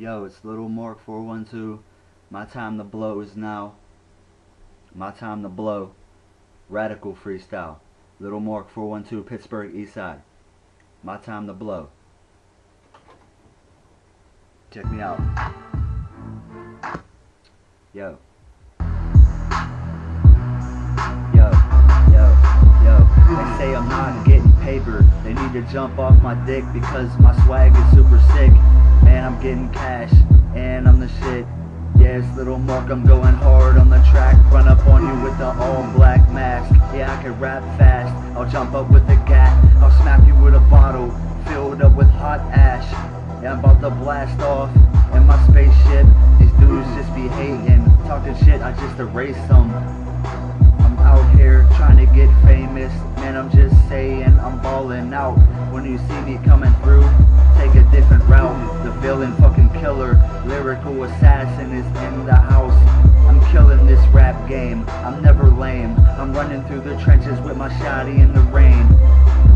Yo, it's Little Mark 412. My time to blow is now. My time to blow. Radical freestyle. Little Mark 412, Pittsburgh East Side. My time to blow. Check me out. Yo. Yo, yo, yo. They say I'm not getting paper. They need to jump off my dick because my swag is super sick. Getting cash and I'm the shit. Yeah, it's little Mark, I'm going hard on the track. Run up on you with the all black mask. Yeah, I can rap fast. I'll jump up with a gat. I'll smack you with a bottle filled up with hot ash. Yeah, I'm about to blast off in my spaceship. These dudes just be hating, talking shit. I just erase them. I'm out here trying to get famous. Man, I'm just saying I'm balling out. When you see me coming through, lyrical assassin is in the house. I'm killing this rap game. I'm never lame. I'm running through the trenches with my shotty in the rain.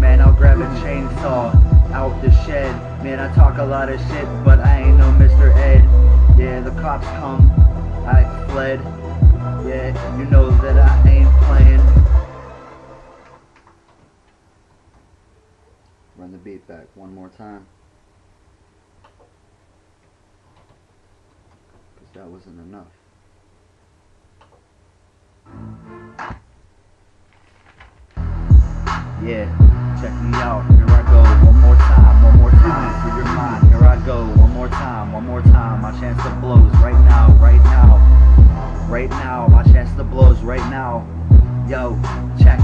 Man, I'll grab a chainsaw out the shed. Man, I talk a lot of shit, but I ain't no Mr. Ed. Yeah, the cops come. I fled. Yeah, you know that I ain't playing. Run the beat back one more time. That wasn't enough. Yeah, check me out. Here I go. One more time, one more time for your mind. Here I go. One more time, one more time. My chance to blows right now, right now. Right now, my chance to blows right now. Yo, check,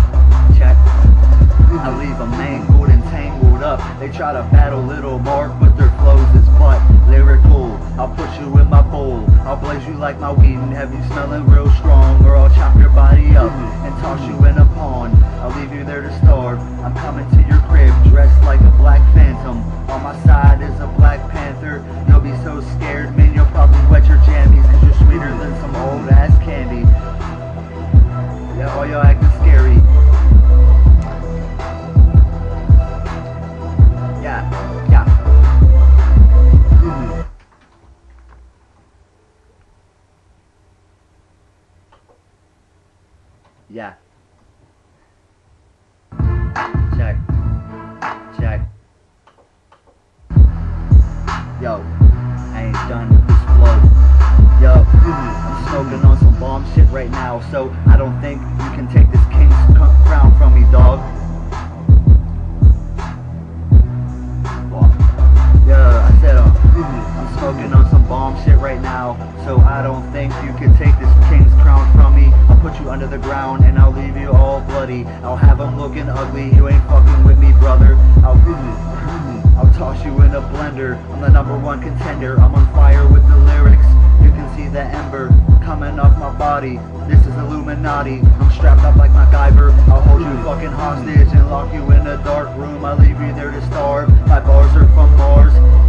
check. I leave 'em mangled and tangled up. They try to battle little Mark, but their flows is butt lyrical. I'll put you in my bowl. I'll blaze you like my weed and have you smelling real strong, or I'll chop your body up and toss you in a pond. I'll leave you there to starve. I'm coming to your crib Yeah. Check. Check. Yo, I ain't done with this flow. Yo, I'm smoking on some bomb shit right now, so I don't think you can take this king's crown from me, dog. Yeah, I said uh, I'm smoking on some bomb shit right now, so I don't think you can take this king's crown from me. I'll have them looking ugly. You ain't fucking with me, brother. I'll I'll toss you in a blender. I'm the number one contender. I'm on fire with the lyrics. You can see the ember coming off my body. This is Illuminati. I'm strapped up like MacGyver. I'll hold you fucking hostage and lock you in a dark room. I'll leave you there to starve. My bars are from Mars.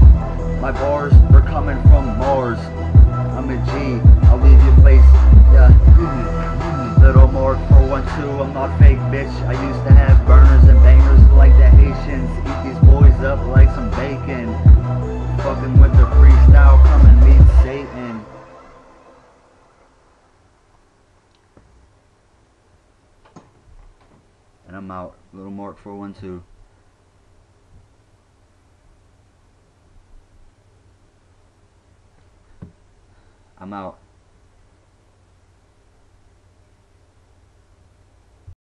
For one two. I'm not fake, bitch. I used to have burners and bangers like the Haitians. Eat these boys up like some bacon. Fucking with the freestyle. Come and meet Satan. And I'm out. Little Mark 412. I'm out.